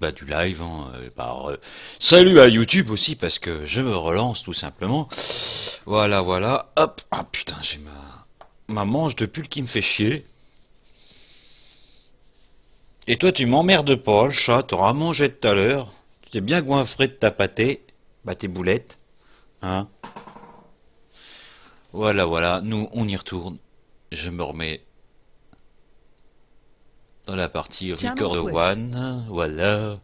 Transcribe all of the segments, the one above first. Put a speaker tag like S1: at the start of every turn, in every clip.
S1: bah, du live, hein, euh, euh, salut à YouTube aussi parce que je me relance tout simplement. Voilà, voilà, hop, ah putain, j'ai ma ma manche de pull qui me fait chier. Et toi, tu m'emmerdes pas, le chat, t'auras mangé tout à l'heure. Tu t'es bien goinfré de ta pâtée, bah tes boulettes, hein. Voilà, voilà, nous on y retourne. Je me remets dans la partie Record. One. Voilà.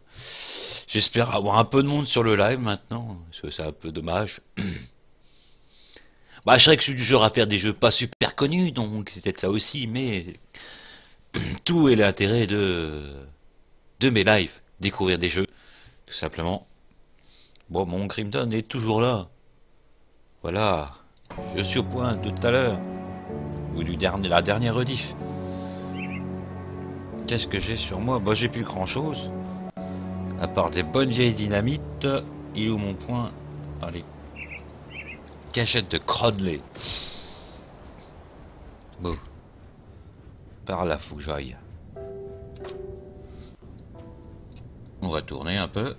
S1: J'espère avoir un peu de monde sur le live maintenant, parce que c'est un peu dommage. Bah, je serais que je suis du genre à faire des jeux pas super connus, donc c'est peut-être ça aussi, mais tout est l'intérêt de de mes lives, découvrir des jeux, tout simplement. Bon, mon Crimson est toujours là. Voilà. Je suis au point de tout à l'heure. Ou du dernier, la dernière rediff. Qu'est-ce que j'ai sur moi? Bah j'ai plus grand chose. À part des bonnes vieilles dynamites. Il est où mon point? Allez. Cachette de Cronley. Bon. Par là, faut que j'aille. On va tourner un peu.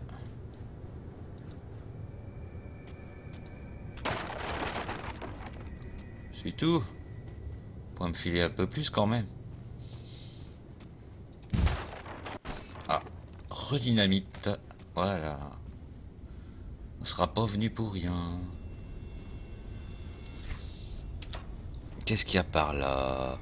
S1: C'est tout. Pour me filer un peu plus quand même. Ah, redynamite. Voilà. On sera pas venu pour rien. Qu'est-ce qu'il y a par là?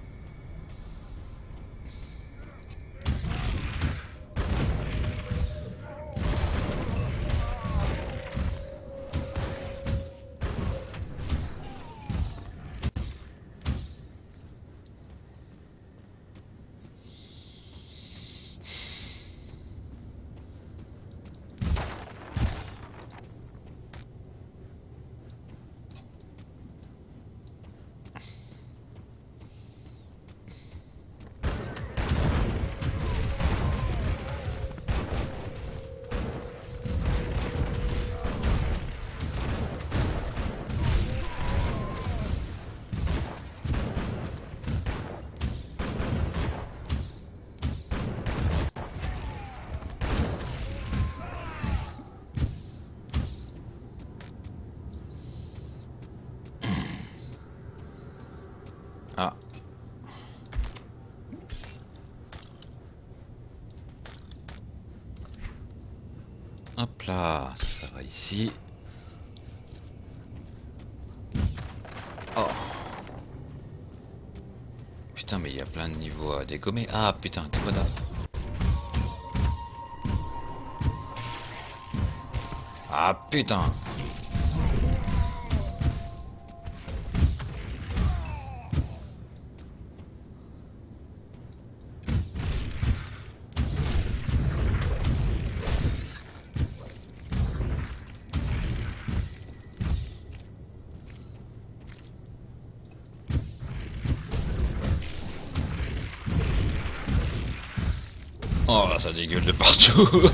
S1: Hop là, ça va ici. Oh. Putain, mais il y a plein de niveaux à dégommer. Ah putain, quel bonheur. Ah putain. Ça dégueule de partout.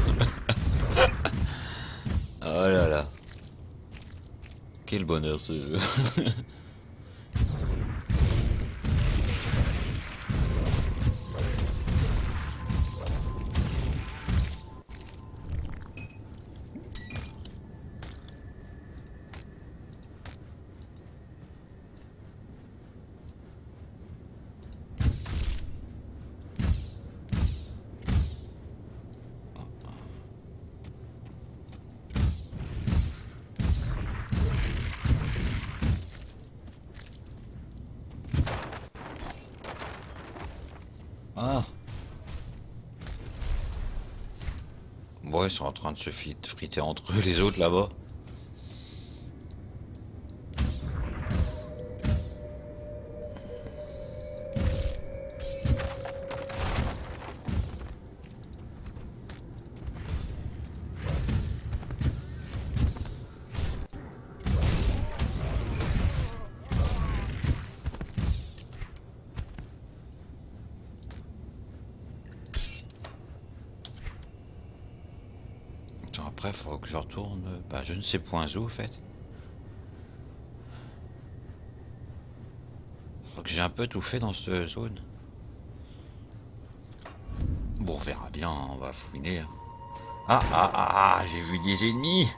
S1: oh là là. Quel bonheur ce jeu. Ah. Bon, ils sont en train de se friter entre eux, les autres là-bas. Bah, je ne sais point où, en fait. J'ai un peu tout fait dans cette zone. Bon, on verra bien, on va fouiner. hein. Ah, ah, ah, ah, j'ai vu des ennemis.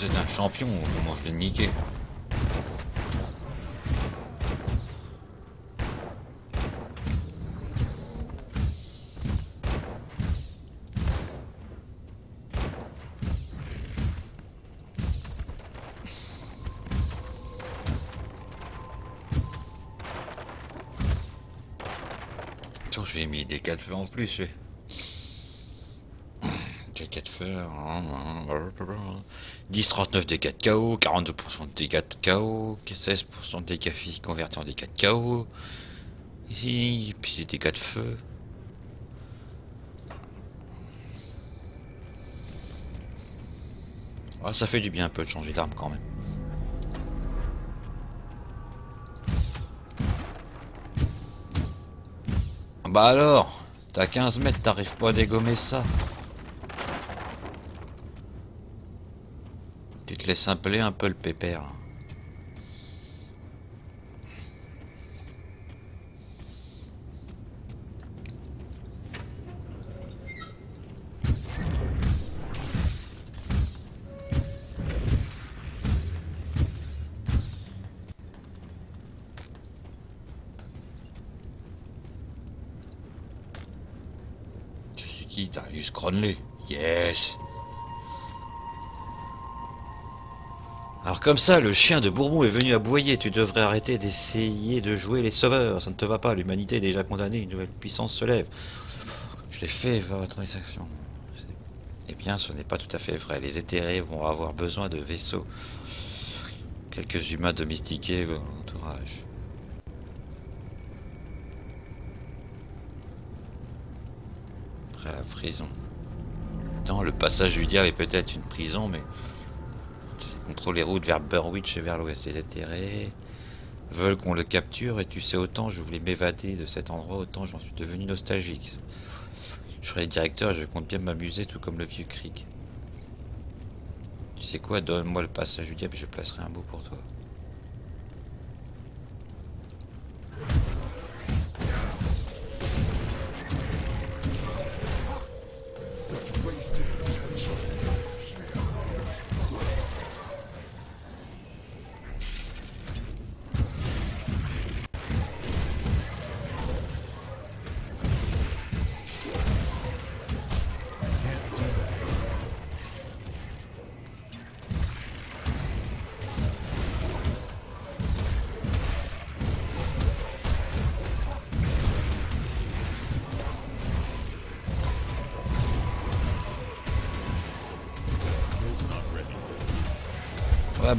S1: C'est un champion, comment je l'ai niqué Attends, je vais mis des 4 feux en plus. Des 4 feux. 10, 39 des 4 KO, 42% de dégâts de KO, 16% de dégâts physiques convertis en dégâts de KO. Ici, puis des dégâts de feu. Ah, ça fait du bien un peu de changer d'arme quand même. Bah alors, t'as 15 mètres, t'arrives pas à dégommer ça. Tu te laisses appeler un peu le pépère. Comme ça, le chien de Bourbon est venu aboyer. Tu devrais arrêter d'essayer de jouer les sauveurs. Ça ne te va pas. L'humanité est déjà condamnée. Une nouvelle puissance se lève. Je l'ai fait, votre transaction. Eh bien, ce n'est pas tout à fait vrai. Les éthérés vont avoir besoin de vaisseaux. Quelques humains domestiqués dans l'entourage. Après la prison. Non, le passage du diable est peut-être une prison, mais... Contrôle les routes vers Burwich et vers l'ouest. Les éthérés veulent qu'on le capture, et tu sais, autant je voulais m'évader de cet endroit, autant j'en suis devenu nostalgique. Je serai directeur et je compte bien m'amuser, tout comme le vieux Krieg. Tu sais quoi, donne-moi le passage du diable et je placerai un mot pour toi.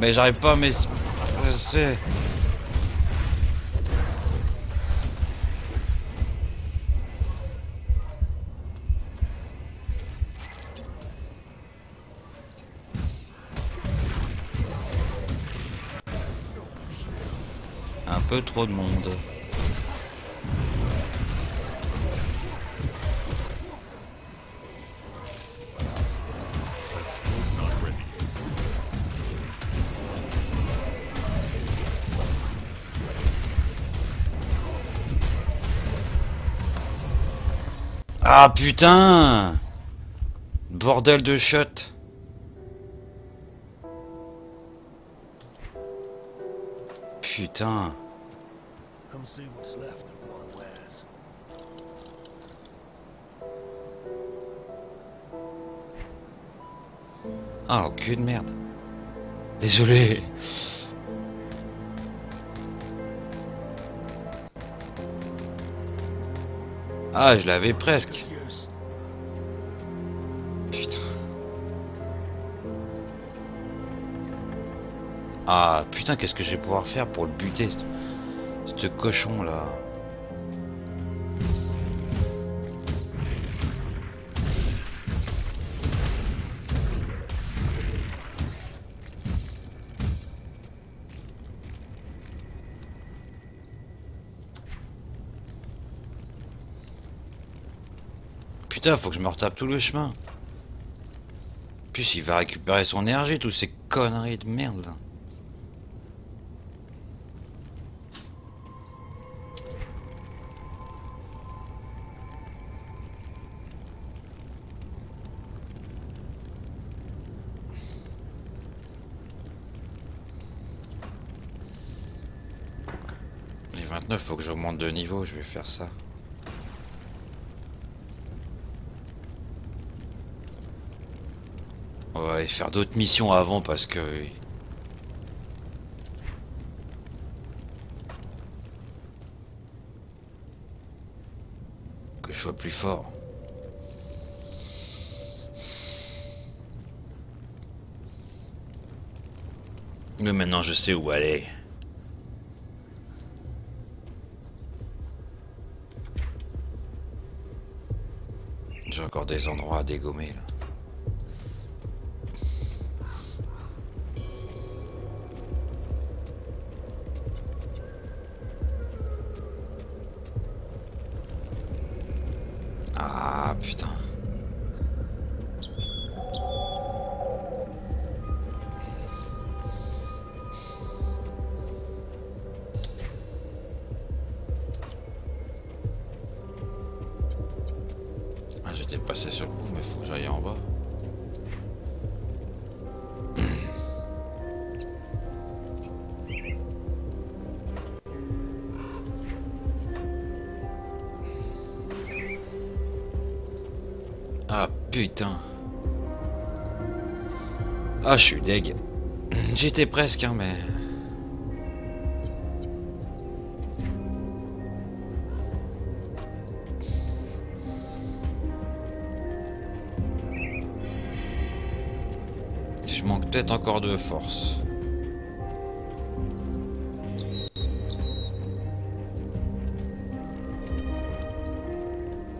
S1: Mais j'arrive pas à mes... Un peu trop de monde. Ah putain Bordel de shot Putain. Ah, oh, cul de merde. Désolé. Ah, je l'avais presque. Putain. Ah, putain, qu'est-ce que je vais pouvoir faire pour le buter, ce ce cochon là Putain, faut que je me retape tout le chemin. En plus, il va récupérer son énergie, tous ces conneries de merde là. Les 29, faut que j'augmente de niveau, je vais faire ça. Faire d'autres missions avant parce que... Que je sois plus fort. Mais maintenant je sais où aller. J'ai encore des endroits à dégommer là. J'étais passé sur le coup mais faut que j'aille en bas. Ah putain. Ah je suis deg. J'étais presque hein mais... peut-être encore de force.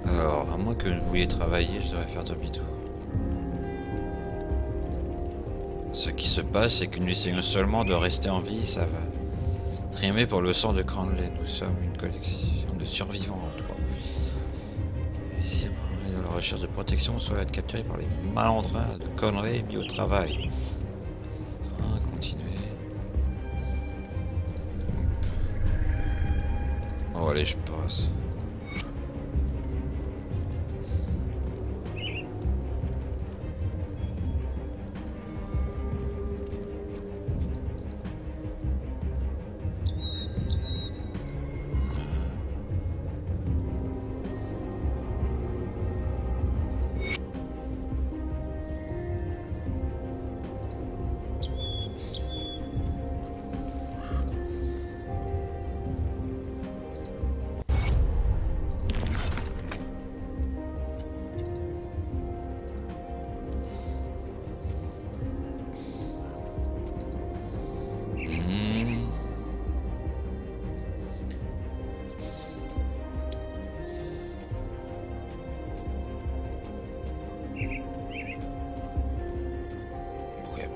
S1: Alors, à moins que vous vouliez travailler, je devrais faire demi-tour. Ce qui se passe, c'est que nous essayons seulement de rester en vie, ça va. Trimé pour le sang de Cranley, nous sommes une collection de survivants en trois. Ici, à la recherche de protection, soit être capturé par les malandrins de Conway et mis au travail.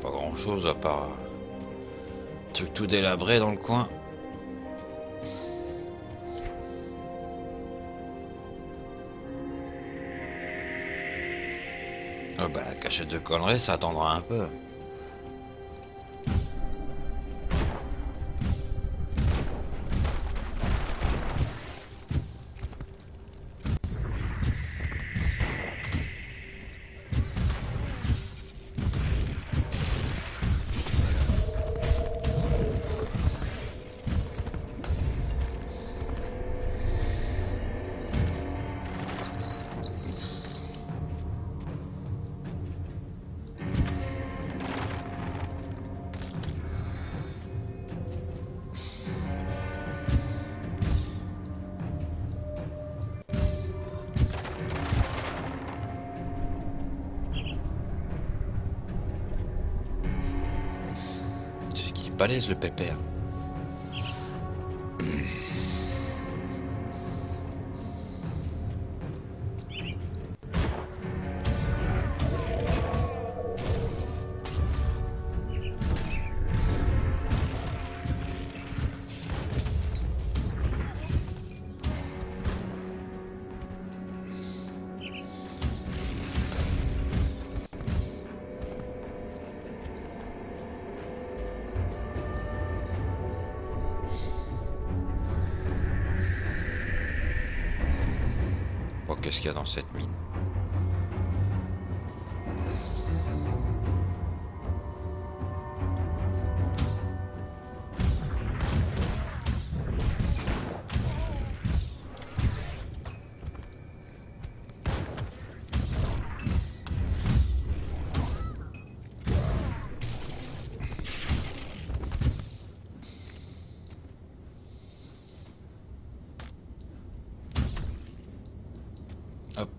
S1: Pas grand chose à part un truc tout délabré dans le coin. Ah bah la cachette de conneries ça attendra un peu. Le pépère. Hop.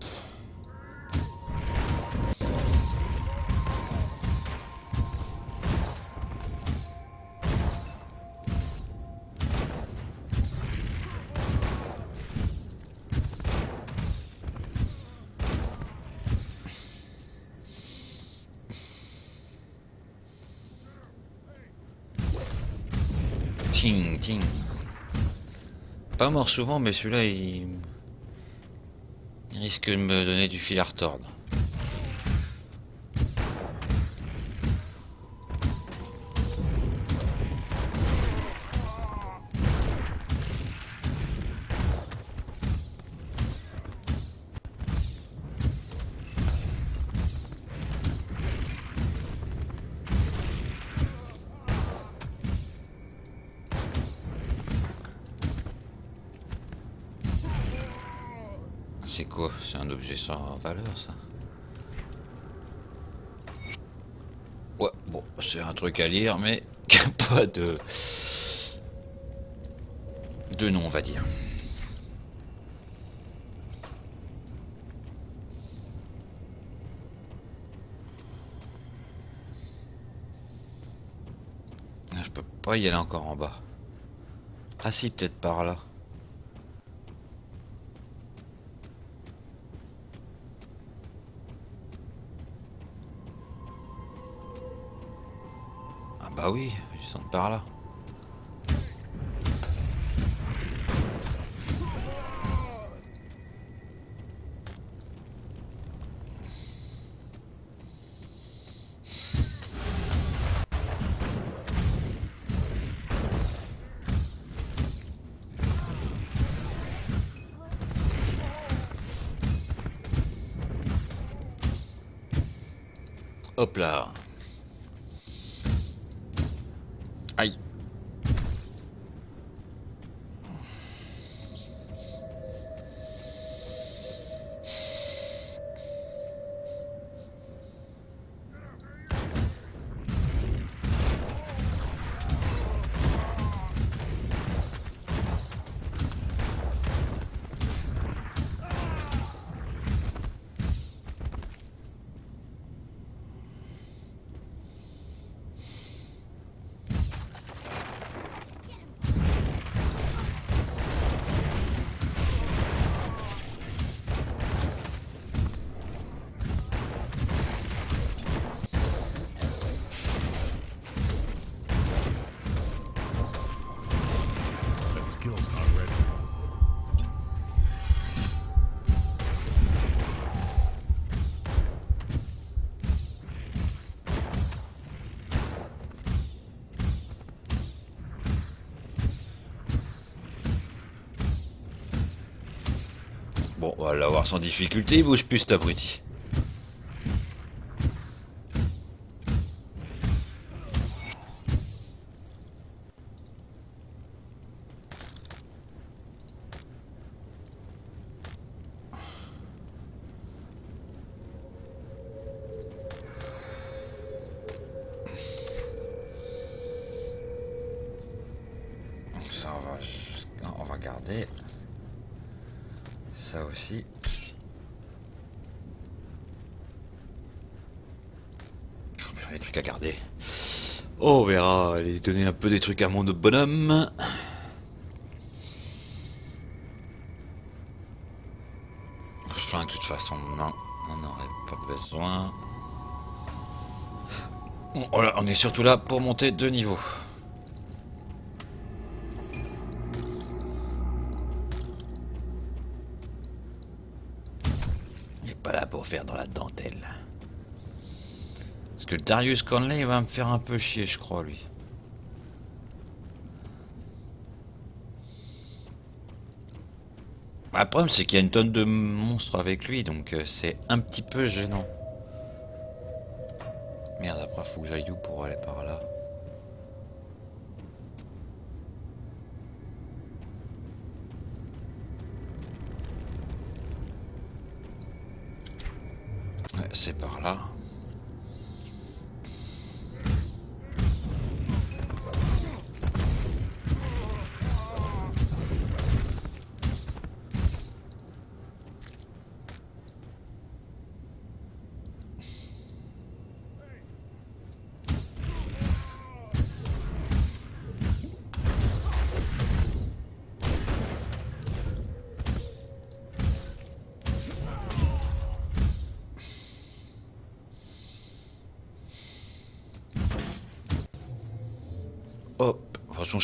S1: Ting, ting. Pas mort souvent, mais celui-là, il... risque de me donner du fil à retordre. Truc à lire, mais qui a pas de... de nom, on va dire. Ah, Je peux pas y aller encore en bas. Ah si, peut-être par là. Ah oui, ils sont par là. Hop là. Ay. Sans difficulté, il bouge plus cet. Aller donner un peu des trucs à mon bonhomme. Enfin, de toute façon, non, on n'aurait pas besoin. Voilà, on est surtout là pour monter de niveau. Il n'est pas là pour faire dans la dentelle. Parce que Darius Conley va me faire un peu chier, je crois, lui. Bah, Le problème, c'est qu'il y a une tonne de monstres avec lui, donc euh, c'est un petit peu gênant. Merde, après, faut que j'aille où pour aller par là? Ouais, c'est par là.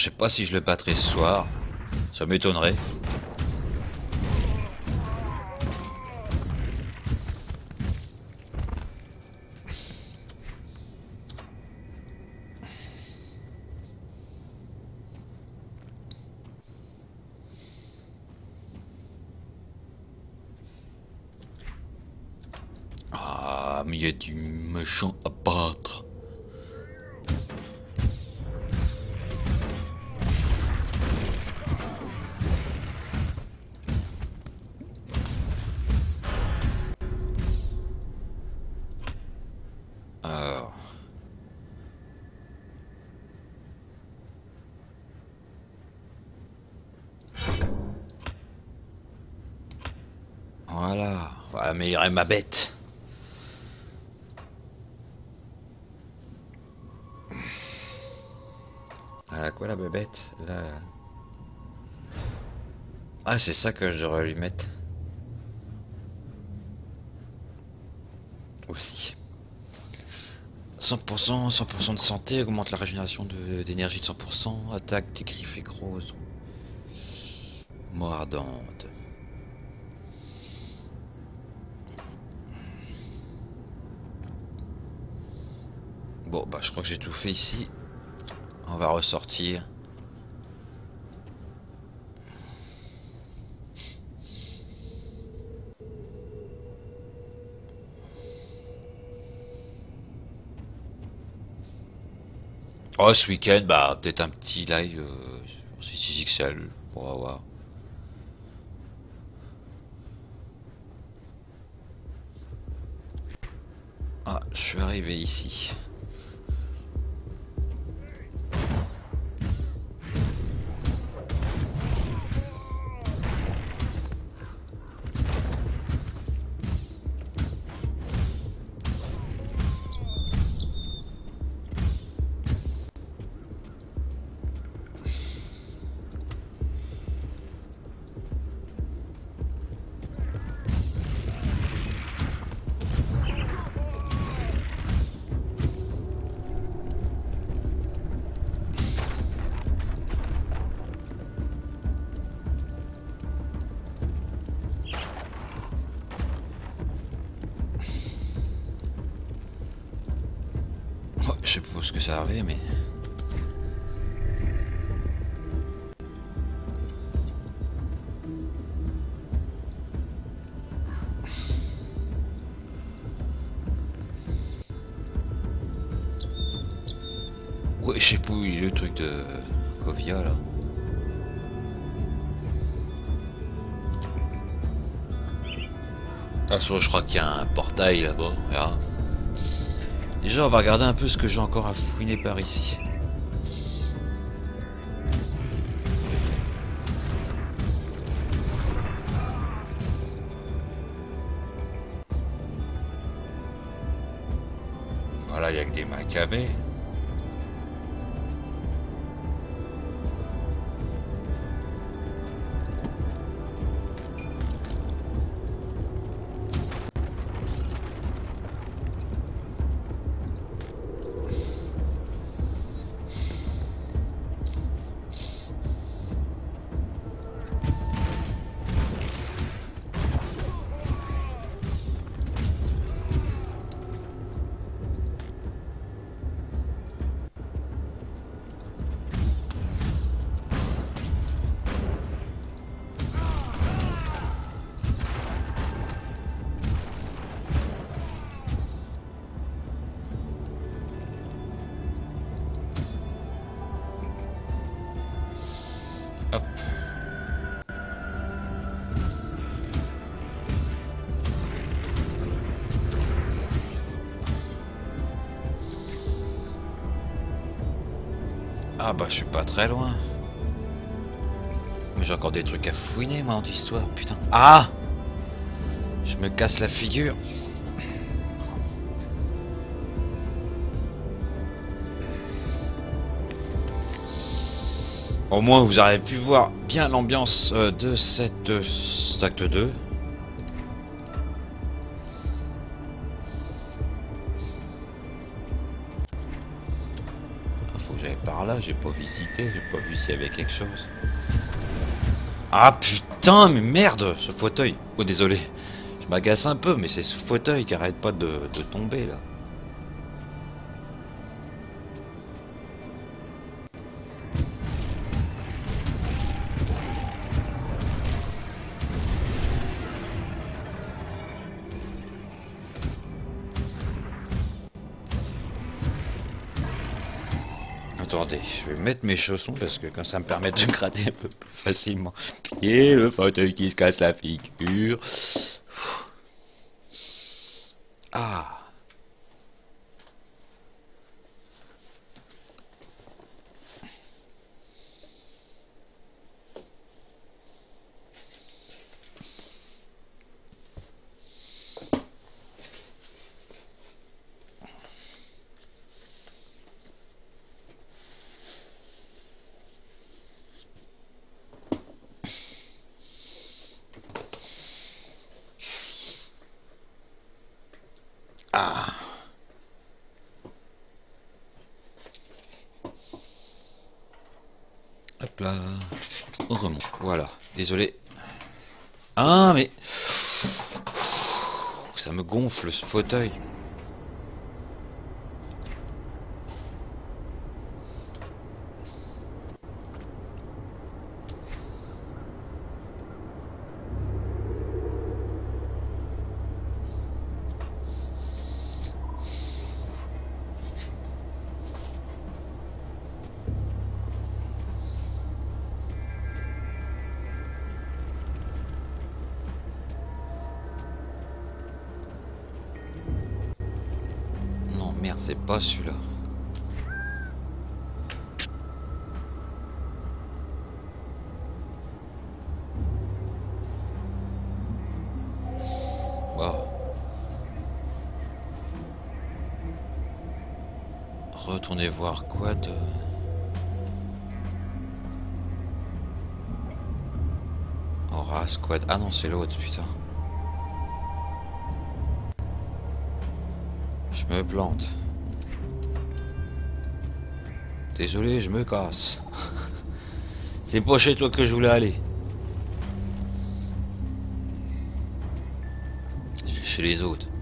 S1: Je sais pas si je le battrai ce soir. Ça m'étonnerait. Voilà, voilà, mais il ma bête. Voilà quoi la bébête? Là. Ah c'est ça que je devrais lui mettre. Aussi. 100%, 100% de santé, augmente la régénération de- d'énergie de, 100%, attaque des griffes et grosses. Mort ardente. Bon, bah je crois que j'ai tout fait ici. On va ressortir. Oh, ce week-end, bah, peut-être un petit live euh, sur 6XL pour avoir. Ah, je suis arrivé ici. Je sais pas il est le truc de Kovia là. Ah, je crois qu'il y a un portail là-bas. Déjà, on va regarder un peu ce que j'ai encore à fouiner par ici. Voilà, il y a que des macabées. Bah je suis pas très loin. Mais j'ai encore des trucs à fouiner moi en histoire, putain. Ah Je me casse la figure. Au moins vous aurez pu voir bien l'ambiance euh, de cette euh, acte 2. J'ai pas visité, j'ai pas vu s'il y avait quelque chose. Ah putain, mais merde, ce fauteuil. Oh désolé, je m'agace un peu, mais c'est ce fauteuil qui arrête pas de, de tomber là. Mettre mes chaussons parce que comme ça me permet de gratter un peu plus facilement. Et le fauteuil qui se casse la figure. Ah. Ah. Hop là. On remonte. Voilà. Désolé. Ah, mais... Ça me gonfle ce fauteuil. Celui-là. Wow. Retournez voir quoi de... Quoi de- Ah non, l'autre, putain. Je me plante. Désolé, je me casse. C'est pas chez toi que je voulais aller. Chez les autres.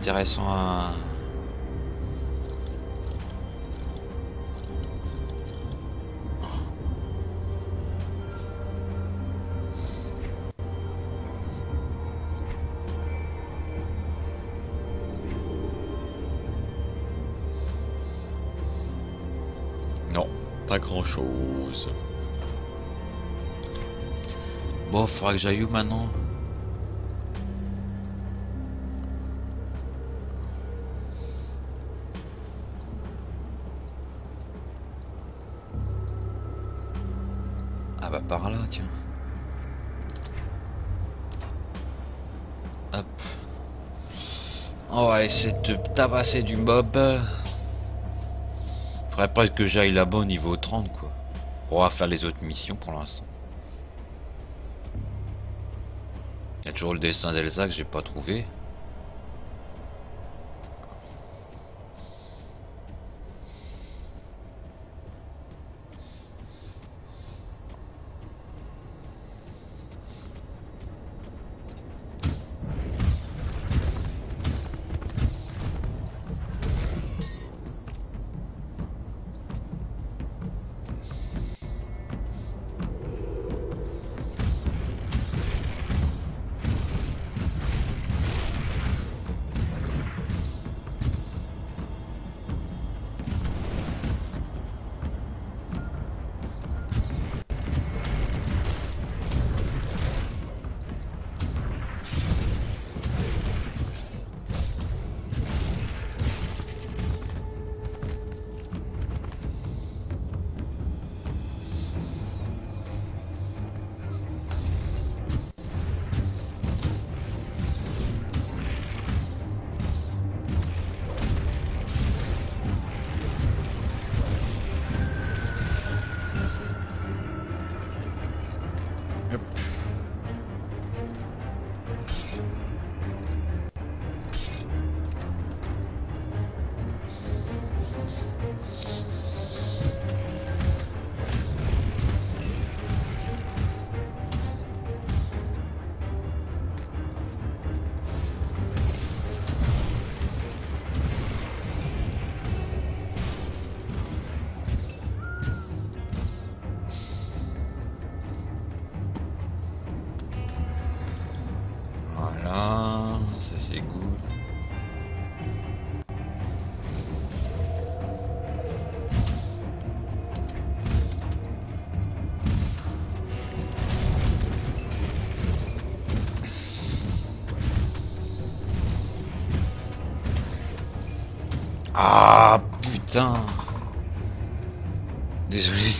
S1: Intéressants à... Non, pas grand chose. Bon, faudra que j'aille où maintenant? essayer de tabasser du mob. Faudrait presque que j'aille là-bas au niveau 30, quoi. On va faire les autres missions pour l'instant. Il y a toujours le dessin d'Elsa que j'ai pas trouvé. Ah putain Désolé,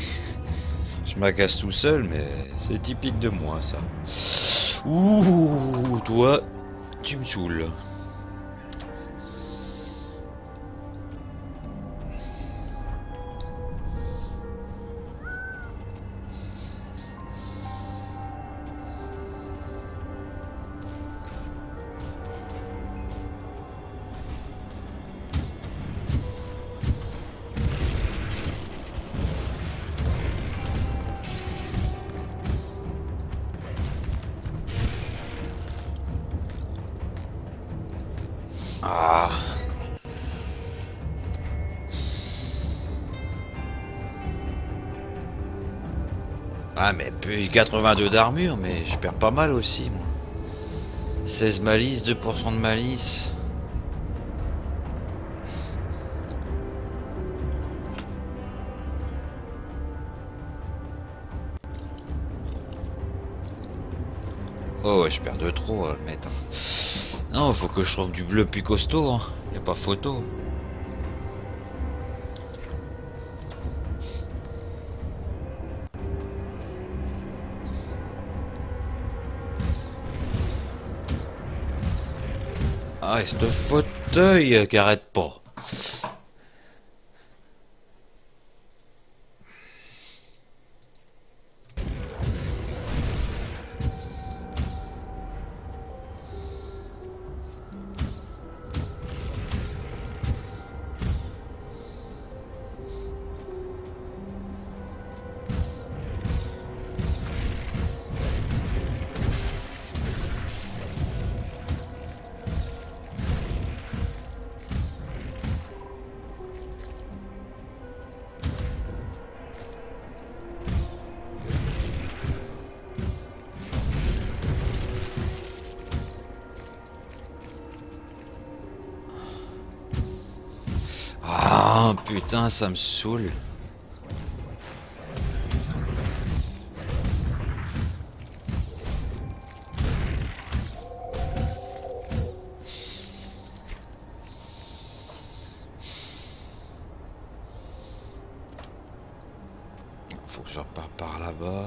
S1: je m'agace tout seul, mais c'est typique de moi ça. Ouh, toi, tu me saoules. 82 d'armure, mais je perds pas mal aussi moi. 16 malice, 2% de malice. Oh ouais, je perds de trop à le mettre. Non, faut que je trouve du bleu plus costaud, hein. Y a pas photo. Ah, et ce fauteuil euh, qui arrête pas. Ah putain, ça me saoule. Faut que je repars par là-bas.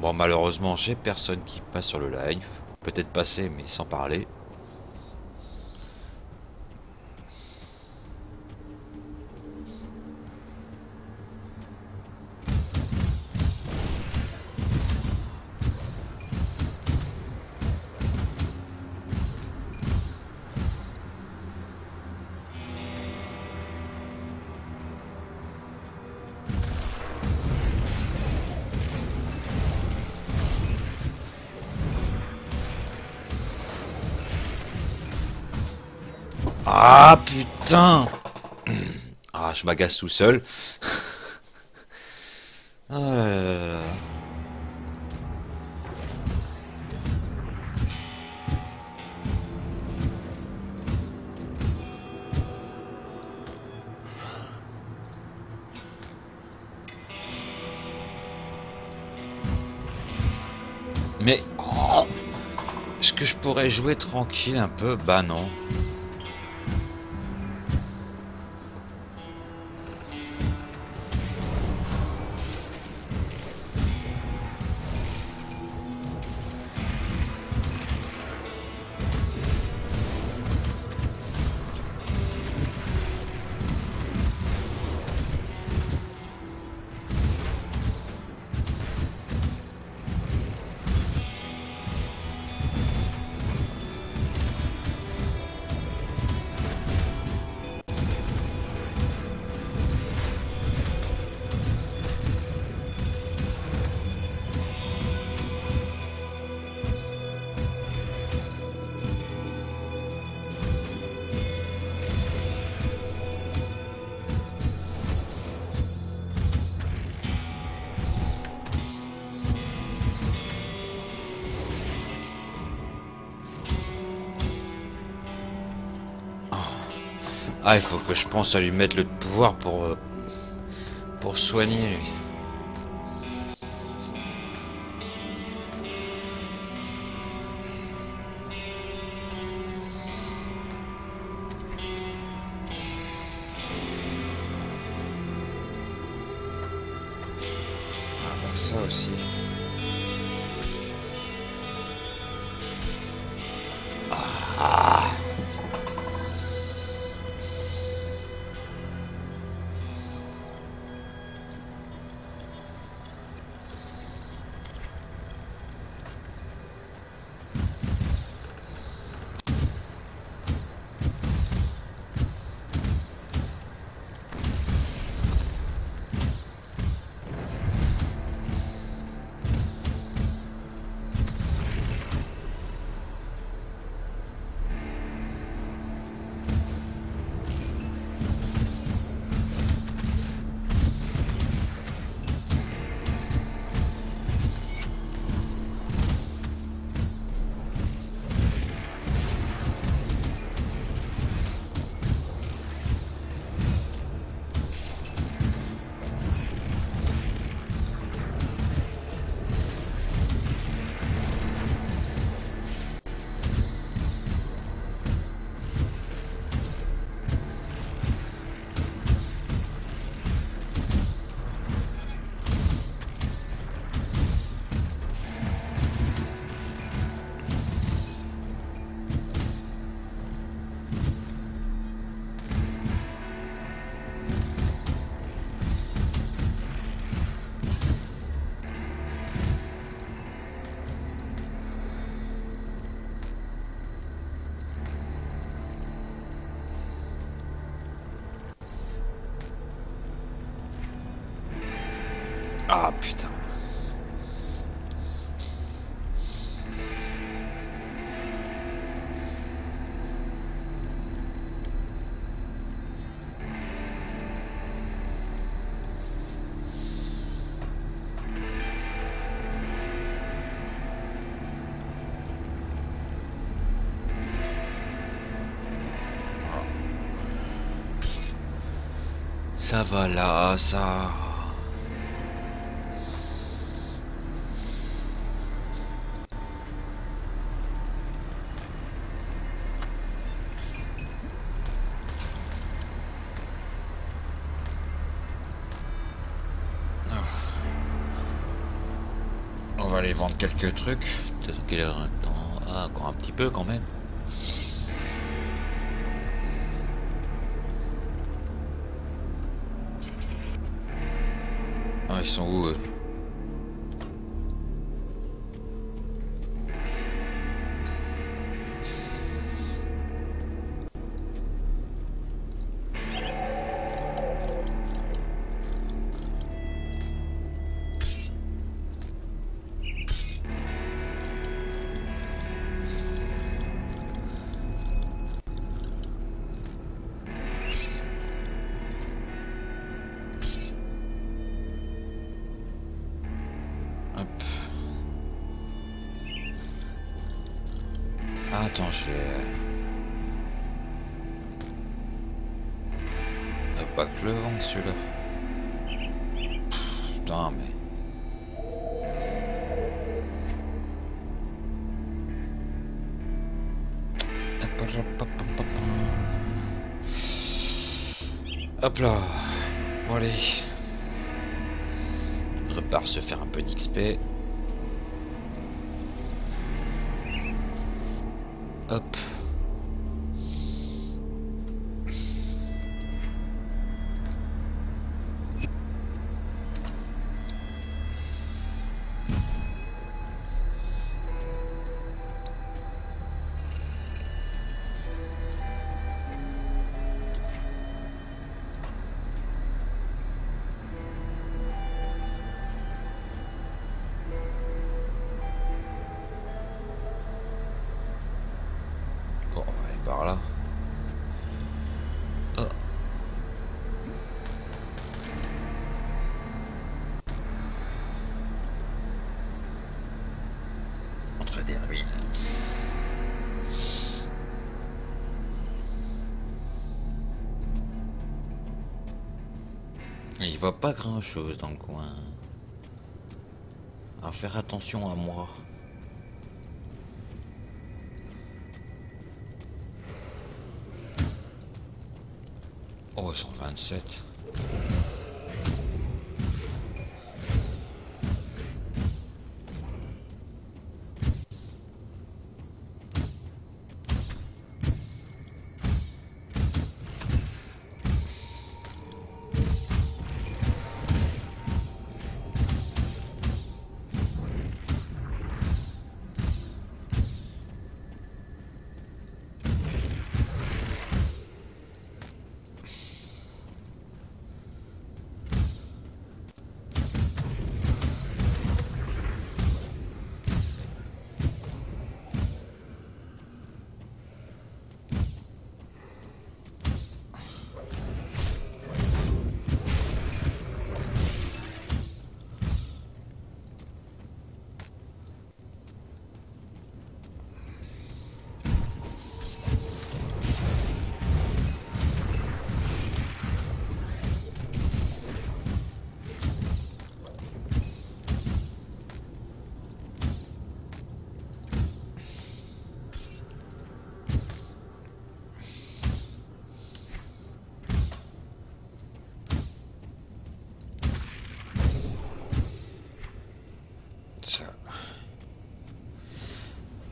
S1: Bon, malheureusement, j'ai personne qui passe sur le live. Peut-être passer, mais sans parler. Tout seul. Ah. Mais est-ce que je pourrais jouer tranquille un peu? Bah non. Ah, il faut que je pense à lui mettre le pouvoir pour... euh, pour soigner, lui. Ça va là, ça. On va aller vendre quelques trucs. Peut-être quelle heure un temps Ah, encore un petit peu quand même. Ah, ils attends, je l'ai... Euh, pas que je le vende celui-là. Putain, mais... Hop là. Bon allez. On repart se faire un peu d'XP. Pas grand chose dans le coin. Alors faire attention à moi. Oh, 127.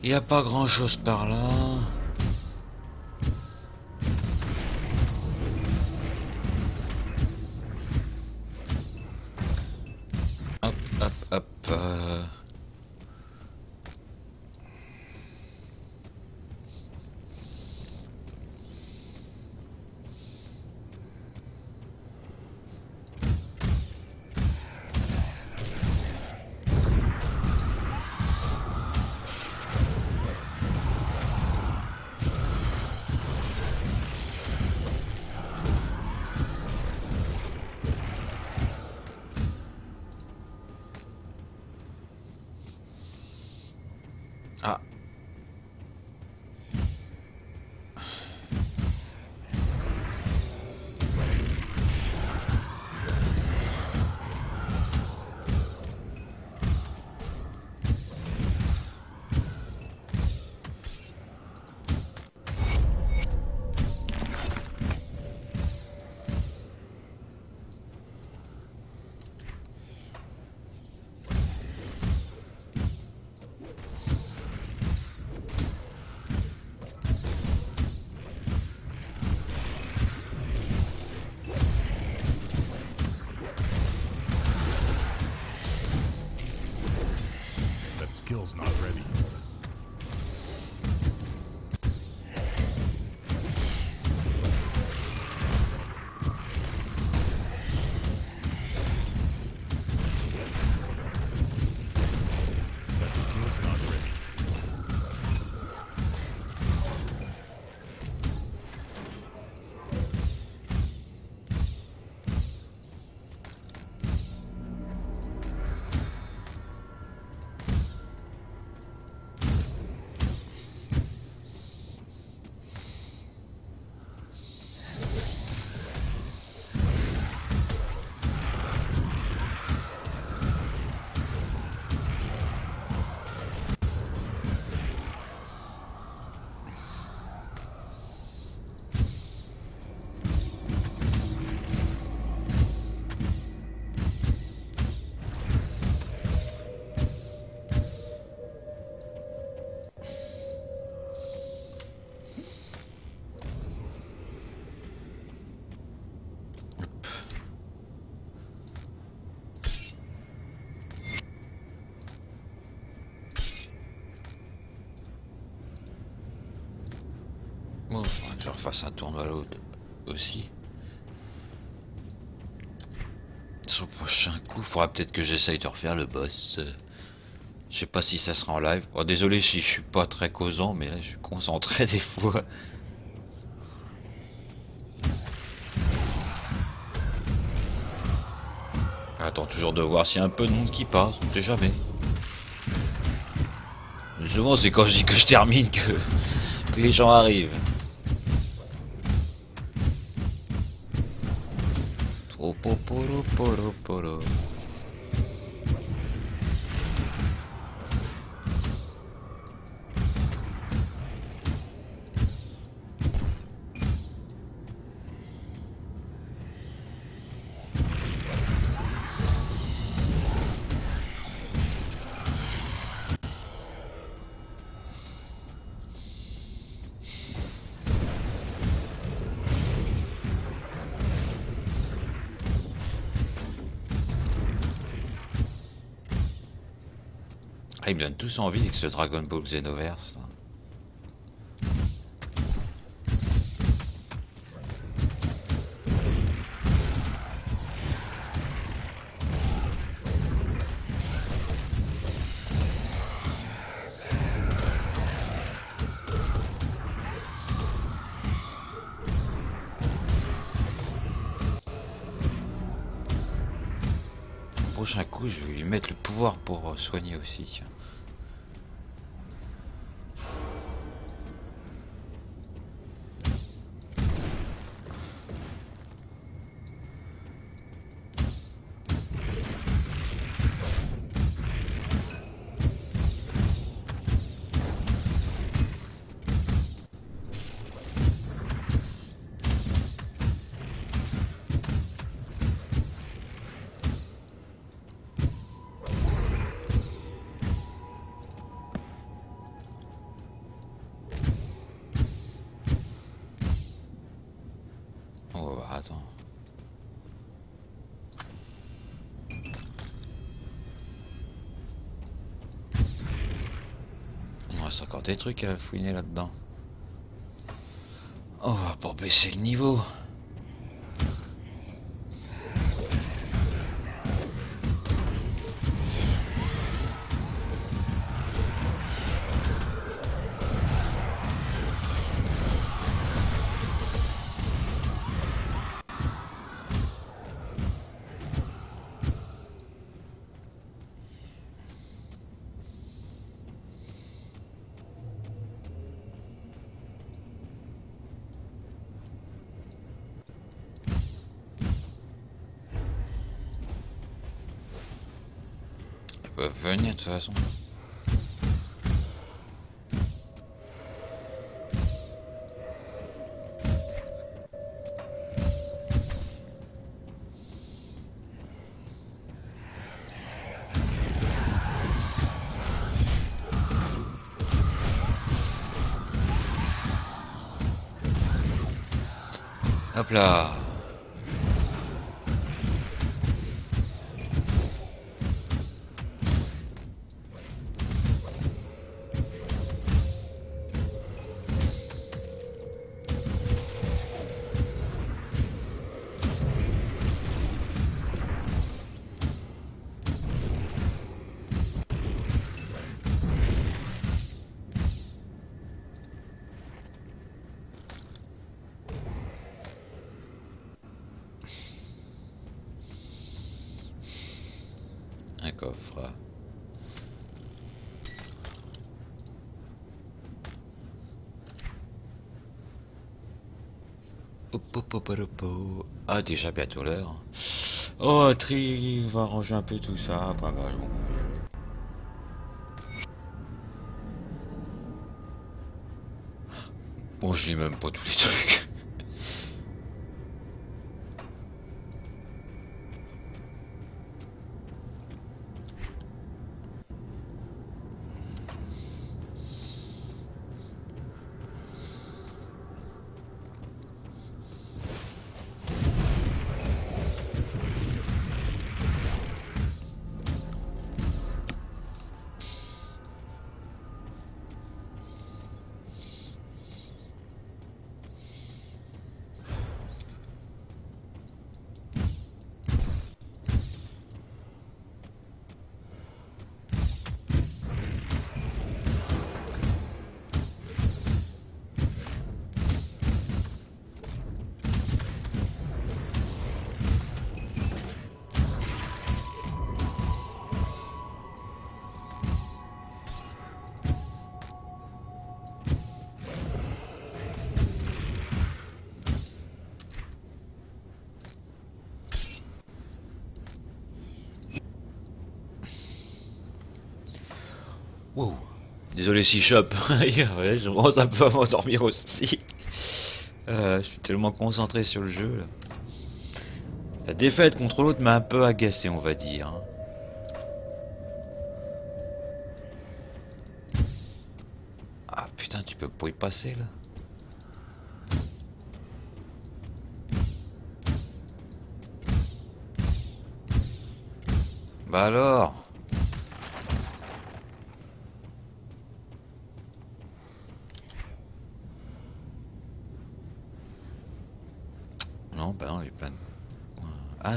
S1: Il n'y a pas grand chose par là.
S2: Skill's not ready.
S1: Fasse un tournoi l'autre aussi. Son prochain coup, faudra peut-être que j'essaye de refaire le boss. Je sais pas si ça sera en live. Oh, désolé si je suis pas très causant, mais là je suis concentré des fois. Attends toujours de voir s'il y a un peu de monde qui passe, on sait jamais. Souvent c'est quand je dis que je termine que les gens arrivent. Tous envie avec ce Dragon Ball Xenoverse. Prochain coup, je vais lui mettre le pouvoir pour euh, soigner aussi. Encore des trucs à fouiner là-dedans. Oh, pour baisser le niveau. Là déjà bientôt l'heure. Oh, Tri va ranger un peu tout ça. Pas mal. Bon, je lis même pas tous les trucs. Désolé si ouais, je commence un peu à m'endormir aussi. Euh, je suis tellement concentré sur le jeu. La défaite contre l'autre m'a un peu agacé, on va dire. Ah putain, tu peux pas y passer là. Bah alors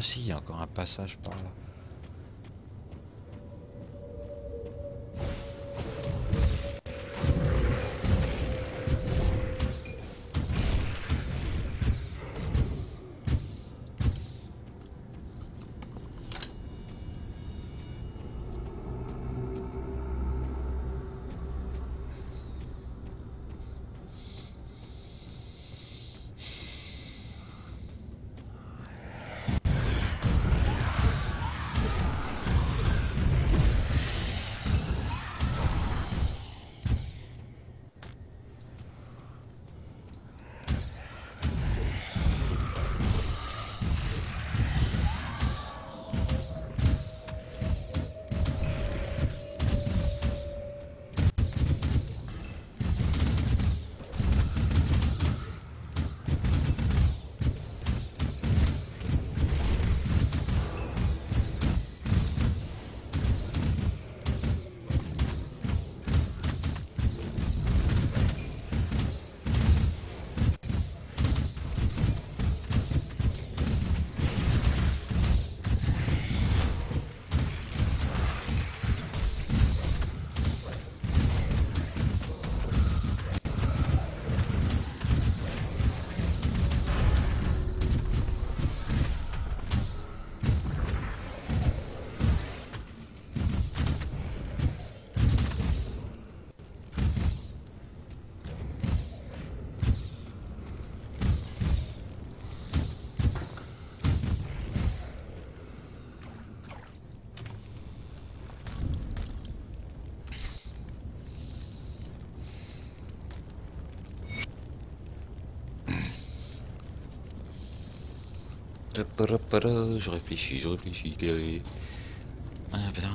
S1: si, il y a encore un passage par là. Je réfléchis, je réfléchis. Ah putain,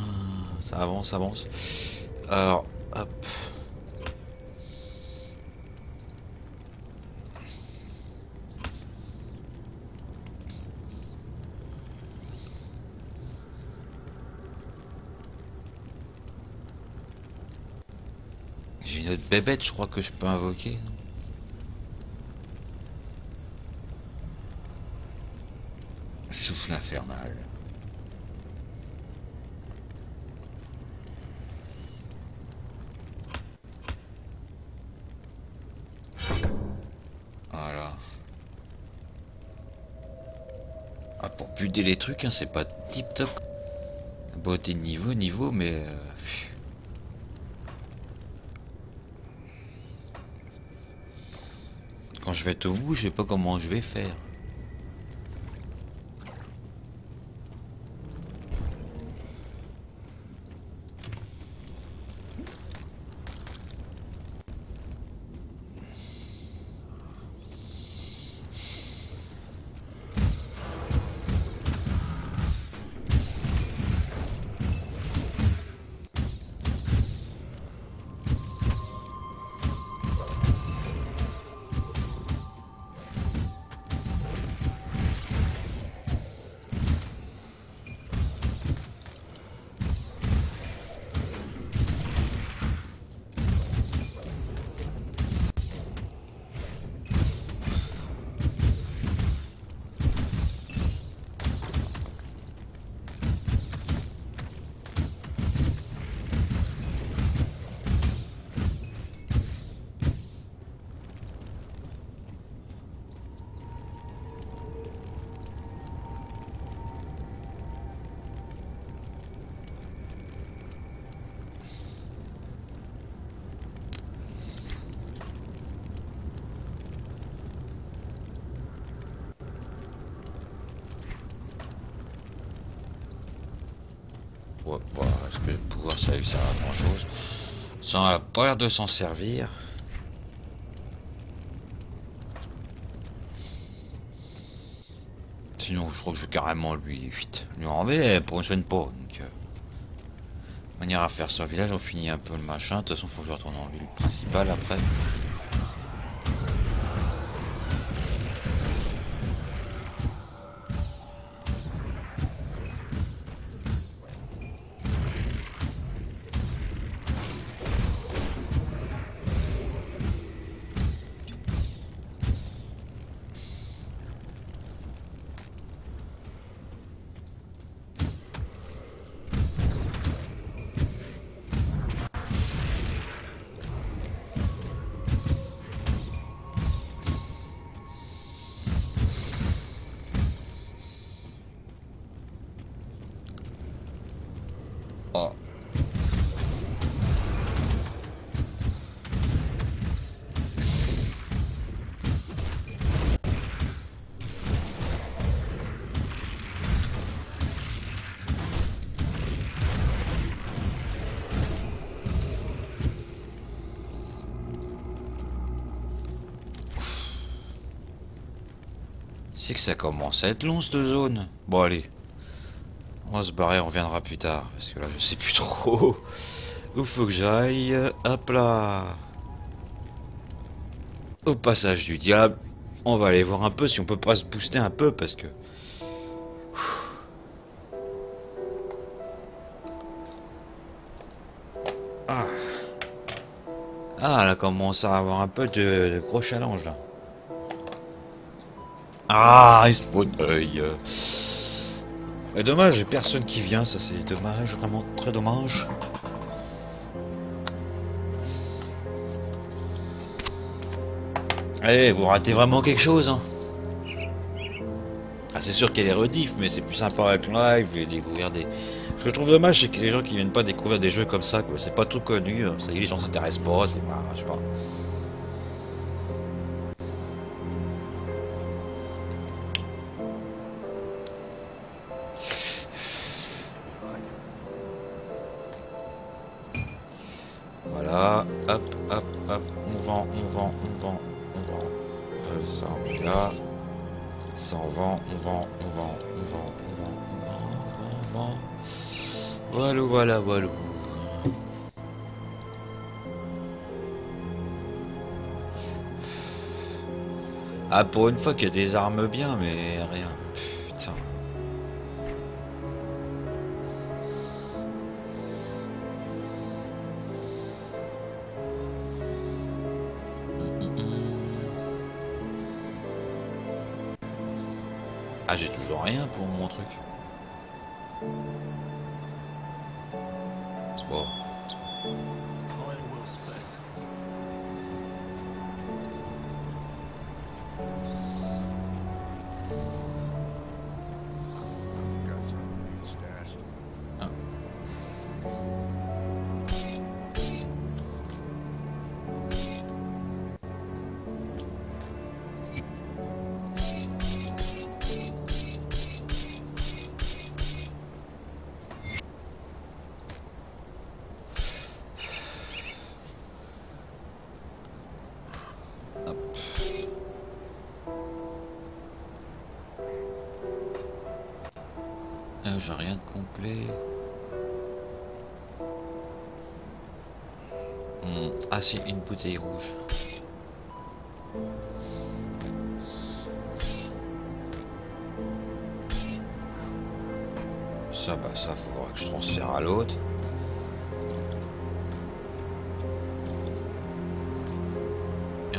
S1: ça avance, ça avance. Alors, hop. J'ai une autre bébête, je crois que je peux invoquer. non Souffle infernal. Voilà. Ah, pour buter les trucs, hein, c'est pas tip top. Beauté niveau, niveau, mais. euh. Quand je vais être au bout, je sais pas comment je vais faire. S'en servir. Sinon, je crois que je vais carrément lui, vite, lui enlever pour une chaîne pas. Donc, euh, manière à faire sur le village, on finit un peu le machin. De toute façon, faut que je retourne en ville principale après. Ça commence à être long cette zone. Bon allez. On va se barrer, on reviendra plus tard. Parce que là je sais plus trop où faut que j'aille. Hop là. Au passage du diable. On va aller voir un peu si on peut pas se booster un peu parce que... Ah. Ah, là commence à avoir un peu de, de gros challenge là. Ah, il spawn œil. Mais dommage, personne qui vient, ça c'est dommage, vraiment très dommage. Allez, vous ratez vraiment quelque chose, hein. Ah, c'est sûr a des rediffs, mais c'est plus sympa avec live et découvrir des... Ce que je trouve dommage, c'est que les gens qui viennent pas découvrir des jeux comme ça. C'est pas tout connu, hein. ça y est, les gens s'intéressent pas, c'est pas... Je sais pas. Pour une fois qu'il y a des armes bien, mais rien. Putain. Ah, j'ai toujours rien pour mon truc.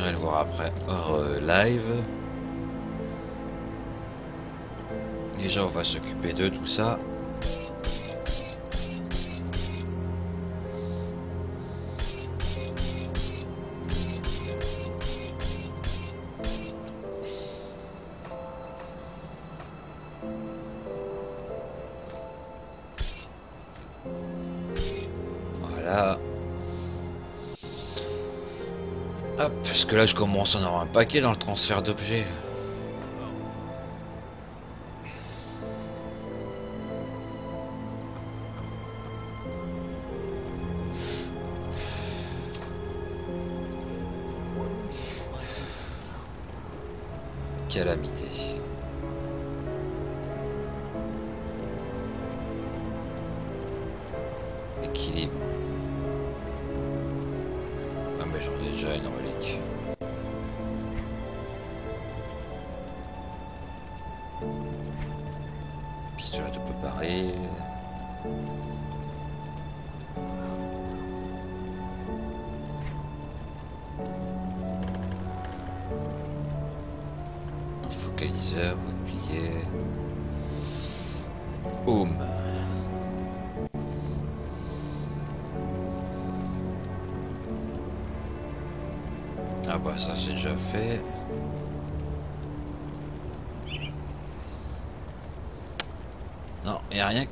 S1: J'irai le voir après hors euh, live. Déjà, on va s'occuper de tout ça. Là je commence à en avoir un paquet dans le transfert d'objets.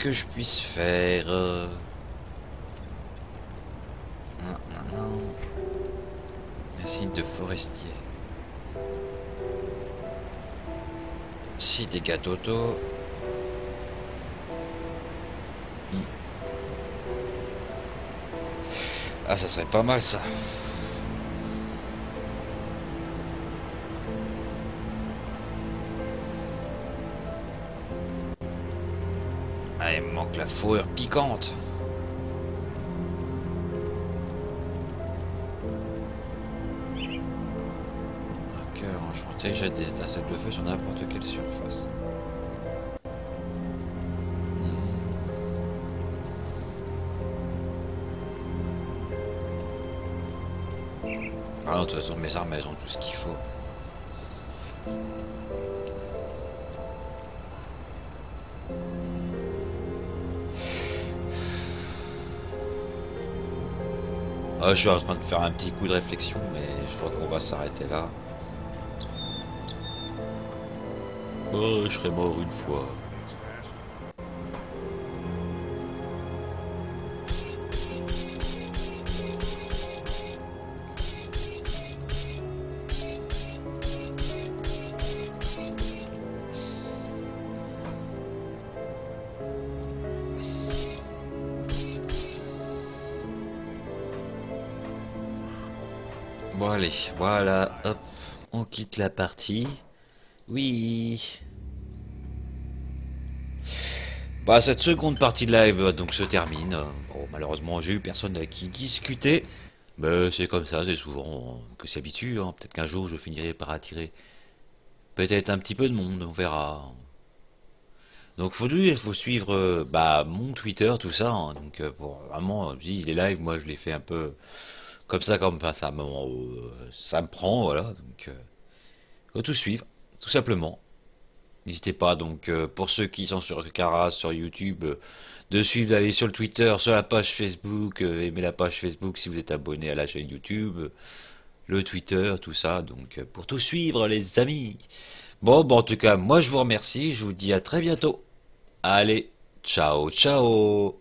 S1: Que je puisse faire. euh. Non, non, non. De forestier. Si des gâteaux auto. Hmm. Ah, ça serait pas mal ça. Il manque la fourrure piquante. Un cœur enchanté jette des étincelles de feu sur n'importe quelle surface. Hmm. Ah non, de toute façon, mes armes, elles ont tout ce qu'il faut. Ah, je suis en train de faire un petit coup de réflexion, mais je crois qu'on va s'arrêter là. Oh, je serais mort une fois. Voilà, hop, on quitte la partie. Oui. Bah cette seconde partie de live euh, donc se termine. Bon malheureusement j'ai eu personne avec qui discuter. Mais c'est comme ça, c'est souvent que c'est hein. Peut-être qu'un jour je finirai par attirer peut-être un petit peu de monde, on verra. Donc faut il faut suivre euh, bah, mon Twitter, tout ça. hein. Donc euh, pour vraiment, les lives, moi je les fais un peu comme ça, comme ça, ça me, euh, ça me prend, voilà. Donc euh, faut tout suivre, tout simplement. N'hésitez pas donc euh, pour ceux qui sont sur Caras, sur YouTube, de suivre, d'aller sur le Twitter, sur la page Facebook, aimer la page Facebook si vous êtes abonné à la chaîne YouTube, le Twitter, tout ça. Donc pour tout suivre, les amis. Bon, bon, en tout cas, moi je vous remercie, je vous dis à très bientôt. Allez, ciao, ciao.